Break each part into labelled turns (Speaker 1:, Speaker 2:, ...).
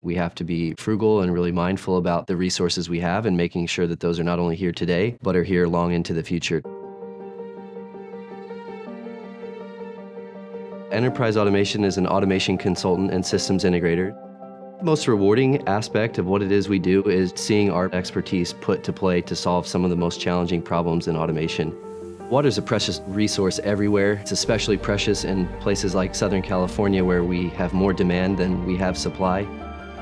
Speaker 1: We have to be frugal and really mindful about the resources we have and making sure that those are not only here today, but are here long into the future. Enterprise Automation is an automation consultant and systems integrator. The most rewarding aspect of what it is we do is seeing our expertise put to play to solve some of the most challenging problems in automation. Water is a precious resource everywhere. It's especially precious in places like Southern California where we have more demand than we have supply.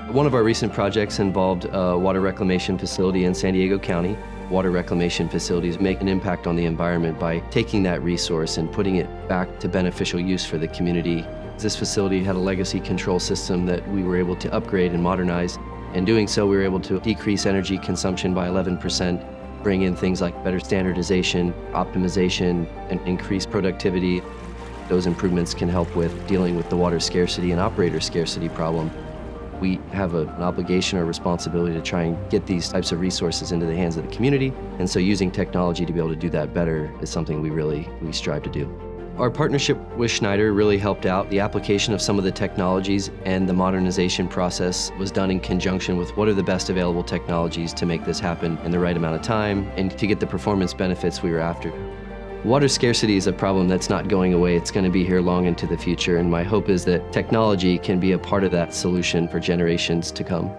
Speaker 1: One of our recent projects involved a water reclamation facility in San Diego County water reclamation facilities make an impact on the environment by taking that resource and putting it back to beneficial use for the community. This facility had a legacy control system that we were able to upgrade and modernize. In doing so, we were able to decrease energy consumption by 11%, bring in things like better standardization, optimization, and increased productivity. Those improvements can help with dealing with the water scarcity and operator scarcity problem. We have a, an obligation or responsibility to try and get these types of resources into the hands of the community, and so using technology to be able to do that better is something we really we strive to do. Our partnership with Schneider really helped out. The application of some of the technologies and the modernization process was done in conjunction with what are the best available technologies to make this happen in the right amount of time and to get the performance benefits we were after. Water scarcity is a problem that's not going away. It's going to be here long into the future, and my hope is that technology can be a part of that solution for generations to come.